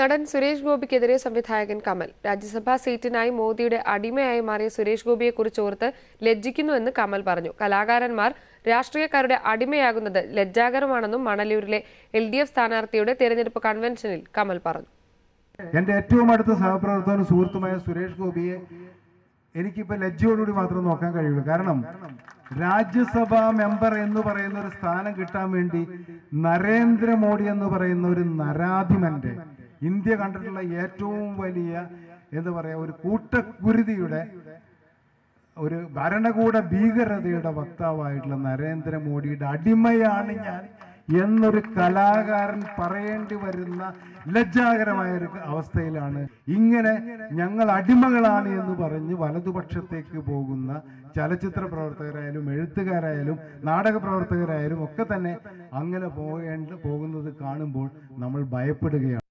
നടൻ സുരേഷ് ഗോപിക്കെതിരെ സംവിധായകൻ കമൽ. രാജ്യസഭാ സീറ്റിനായി മോദിയുടെ അടിമയായി മാറിയ സുരേഷ് ഗോപിയെക്കുറിച്ച് ഓർത്ത് ലജ്ജിക്കുന്നുവെന്ന് കമൽ പറഞ്ഞു. കലാകാരന്മാർ രാഷ്ട്രീയക്കാരുടെ അടിമയാകുന്നത് ലജ്ജാകരമാണെന്നും മണലൂരിലെ എൽ ഡി എഫ് സ്ഥാനാർത്ഥിയുടെ തെരഞ്ഞെടുപ്പ് കൺവെൻഷനിൽ കമൽ പറഞ്ഞു. എന്റെ ഏറ്റവും അടുത്ത സഹപ്രവർത്തകനും സുഹൃത്തുമായ സുരേഷ് ഗോപിയെ എനിക്കിപ്പോൾ ലജ്ജയോടുകൂടി മാത്രം നോക്കാൻ കഴിയുള്ളൂ. കാരണം രാജ്യസഭാ മെമ്പർ എന്ന് പറയുന്ന ഒരു സ്ഥാനം കിട്ടാൻ വേണ്ടി നരേന്ദ്രമോദി എന്ന് പറയുന്ന ഒരു നരാധിമന്റെ ഇന്ത്യ കണ്ടിട്ടുള്ള ഏറ്റവും വലിയ എന്താ പറയുക ഒരു കൂട്ടക്കുരുതിയുടെ ഒരു ഭരണകൂട ഭീകരതയുടെ വക്താവായിട്ടുള്ള നരേന്ദ്രമോദിയുടെ അടിമയാണ് ഞാൻ എന്നൊരു കലാകാരൻ പറയേണ്ടി വരുന്ന ലജ്ജാകരമായ ഒരു അവസ്ഥയിലാണ്. ഇങ്ങനെ ഞങ്ങൾ അടിമകളാണ് എന്ന് പറഞ്ഞ് വലതുപക്ഷത്തേക്ക് പോകുന്ന ചലച്ചിത്ര പ്രവർത്തകരായാലും എഴുത്തുകാരായാലും നാടക പ്രവർത്തകരായാലും ഒക്കെ തന്നെ അങ്ങനെ പോകേണ്ട പോകുന്നത് കാണുമ്പോൾ നമ്മൾ ഭയപ്പെടുകയാണ്.